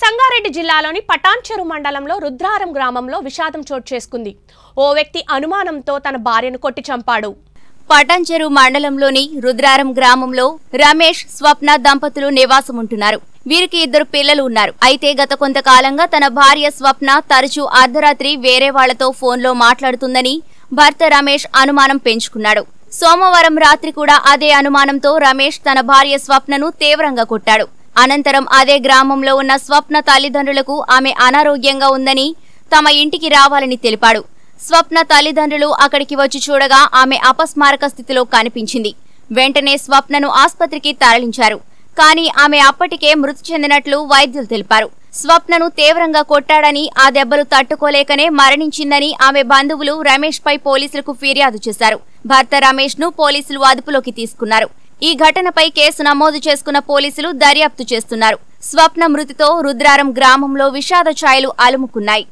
సంగారెడ్డి జిల్లాలోని పటాన్చెరు మండలంలో రుద్రారం గ్రామంలో విషాదం చోటు చేసుకుంది. ఓ వ్యక్తి అనుమానంతో తన భార్యను కొట్టి చంపాడు. పటాన్చెరు మండలంలోని రుద్రారం గ్రామంలో రమేష్ స్వప్న దంపతులు నివాసం ఉంటున్నారు వీరికి ఇద్దరు పిల్లలు ఉన్నారు. అయితే గత కొంతకాలంగా తన భార్య స్వప్న తరచూ అర్ధరాత్రి వేరే వాళ్ళతో ఫోన్లో మాట్లాడుతుందని భర్త రమేష్ అనుమానం పెంచుకున్నాడు. సోమవారం రాత్రి కూడా అదే అనుమానంతో రమేష్ తన భార్య స్వప్నను తీవ్రంగా కొట్టాడు. అనంతరం అదే గ్రామంలో ఉన్న స్వప్న తల్లిదండ్రులకు ఆమె అనారోగ్యంగా ఉందని తమ ఇంటికి రావాలని తెలిపాడు. స్వప్న తల్లిదండ్రులు అక్కడికి వచ్చి చూడగా ఆమె అపస్మారక స్థితిలో కనిపించింది. వెంటనే స్వప్నను ఆస్పత్రికి తరలించారు. కానీ ఆమె అప్పటికే మృతి చెందినట్లు వైద్యులు తెలిపారు. స్వప్నను తీవ్రంగా కొట్టాడని ఆ దెబ్బలు తట్టుకోలేకనే మరణించిందని ఆమె బంధువులు రమేష్ పై పోలీసులకు ఫిర్యాదు చేశారు. భర్త రమేష్ను పోలీసులు అదుపులోకి తీసుకున్నారు. ఈ ఘటనపై కేసు నమోదు చేసుకున్న పోలీసులు దర్యాప్తు చేస్తున్నారు. స్వప్న మృతితో రుద్రారం గ్రామంలో విషాద ఛాయలు అలుముకున్నాయి.